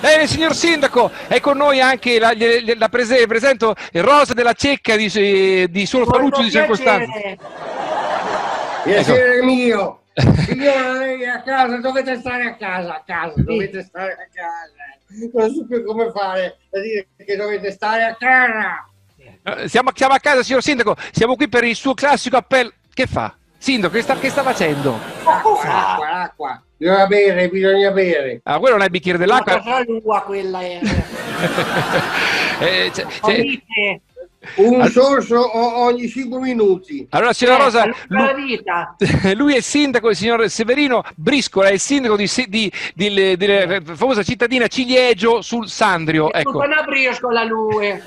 Eh, signor Sindaco, è con noi anche la, la prese, presento Rosa della Cecca di, di Solo Faluccio di San Costanzo. Piacere ecco. mio! Signora, lei a casa, dovete stare a casa, a casa, dovete stare a casa. Non so più come fare a dire che dovete stare a casa. Eh, siamo, siamo, a casa, signor Sindaco, siamo qui per il suo classico appello. Che fa? Sindaco, che sta, che sta facendo? Acqua, acqua, acqua. Bisogna bere, bisogna bere. Ah, quello non è il bicchiere dell'acqua. Ma lua quella è. eh, cioè, cioè, un sorso ogni 5 minuti. Allora, signora eh, Rosa, lui, lui, è il sindaco, il signor Severino Briscola, è il sindaco di, di, di, della famosa cittadina Ciliegio sul Sandrio. È ecco. una briscola lui.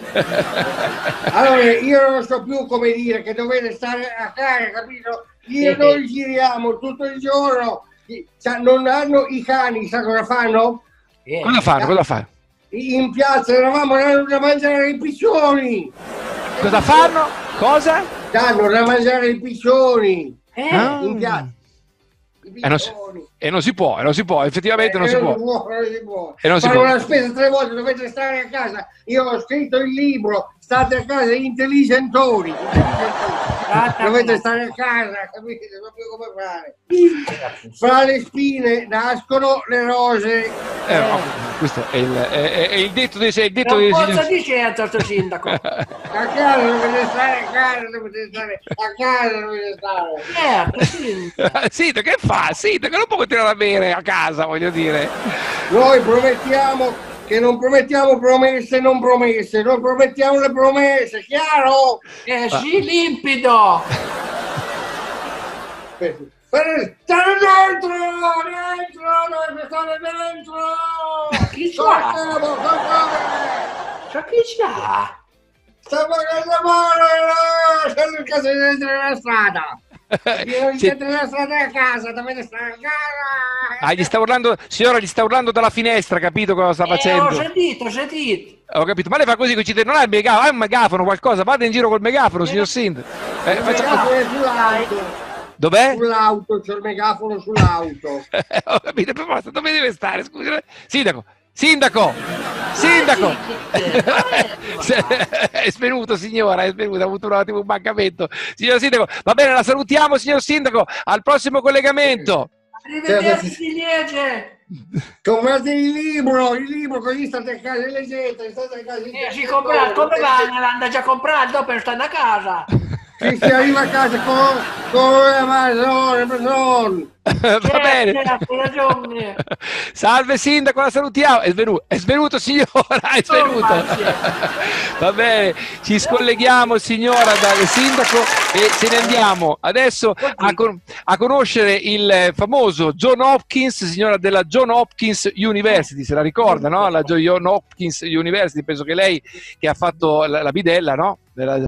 allora, io non so più come dire che dovete stare a casa, capito? Io noi giriamo tutto il giorno, non hanno i cani, sa cosa fanno? Cosa fanno? Cosa fanno? In piazza eravamo da mangiare i piccioni. Cosa fanno? Cosa? Danno da mangiare i piccioni. Eh? In piazza. E non, si, e non, si, può, e non si può, effettivamente eh, non, si non, si può. non si può. E non si Fanno può. la spesa tre volte, dovete stare a casa. Io ho scritto il libro, state a casa intelligentori. dovete stare a casa, capite? Non più come fare. Fra le spine nascono le rose. Eh, no, questo è il, è, è il detto dei sei. Non dei, posso dire sto sindaco. a casa dovete stare a casa, dovete stare a casa, dovete stare. Certo, sindaco, che fa? Sindaco, non può continuare a bere a casa, voglio dire. Noi promettiamo che non promettiamo promesse non promesse, noi promettiamo le promesse, chiaro? Eh sì, limpido! Per, stare dentro, dentro, dove stare dentro! Chi c'ha? C'ha chi c'ha? Stiamo a casa male, siamo in casa dentro la strada! Io siete nella strada a casa, dovete stare a casa. Ah, gli sta urlando, signora, gli sta urlando dalla finestra, capito cosa sta eh, facendo? Ho sentito, ho sentito. Ho capito, ma lei fa così con non ha il megafono, ha un megafono, qualcosa, vada in giro col megafono, signor. Eh, il megafono è sull'auto. Dov'è? Sull'auto, c'è il megafono sull'auto. Ho capito, per forza, dove deve stare? Scusi, sindaco, sindaco, sindaco. è svenuto signora, è svenuto, ha avuto un attimo un mancamento. Signor sindaco, va bene, la salutiamo signor sindaco, al prossimo collegamento. Arrivederci Ciliegie! Comprate il libro, il libro così state a casa leggete, state a casa. Eh, si compra, come va? L'hanno già comprato, dopo stanno a casa. Che si arriva a casa con, con Amazon, Amazon. Va certo, bene. Certo, Salve sindaco, la salutiamo. È svenuto, è svenuto signora, è svenuto. Va bene, ci scolleghiamo signora dal sindaco e ce ne andiamo adesso a, con- a conoscere il famoso John Hopkins, signora della John Hopkins University, se la ricorda, no? La John Hopkins University, penso che lei che ha fatto la, la bidella, no? Della,